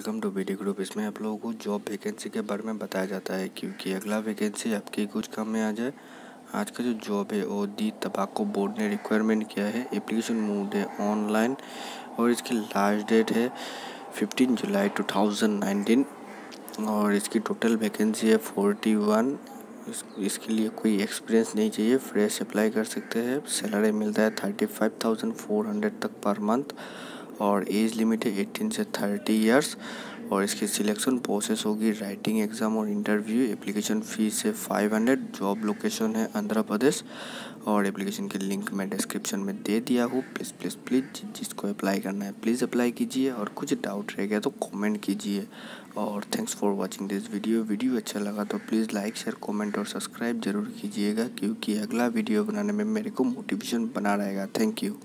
Welcome to BD group इसमें आप लोगों को जॉब वैकेंसी के बारे में बताया जाता है, क्योंकि अगला वैकेंसी आपके कुछ काम में आ जाए। आज का जो जॉब है, वो दी तबाको बोर्ड ने रिक्वायरमेंट किया है। एप्लीकेशन मूड है ऑनलाइन और इसकी लास्ट डेट है फिफ्टीन जुलाई टू थाउज़ेंड नाइनटीन और इसकी टोटल वैकेंसी है फोर्टी वन इस, इसके लिए कोई एक्सपीरियंस नहीं चाहिए। फ्रेश अप्लाई कर सकते हैं। सैलरी मिलता है thirty five thousand four hundred तक पर मंथ और एज लिमिट है एटीन से थर्टी ईयर्स और इसकी सिलेक्शन प्रोसेस होगी राइटिंग एग्ज़ाम और इंटरव्यू एप्लीकेशन फ़ीस है फाइव हंड्रेड जॉब लोकेशन है आंध्र प्रदेश। और एप्लीकेशन की लिंक मैं डिस्क्रिप्शन में दे दिया हूँ। प्लीज़ प्लीज़ प्लीज़ जिसको अप्लाई करना है प्लीज़ अप्लाई कीजिए। और कुछ डाउट रह गया तो कमेंट कीजिए। और thanks for watching this video video अच्छा लगा तो प्लीज़ लाइक शेयर कमेंट और सब्सक्राइब ज़रूर कीजिएगा, क्योंकि अगला वीडियो बनाने में मेरे को मोटिवेशन बना रहेगा। Thank you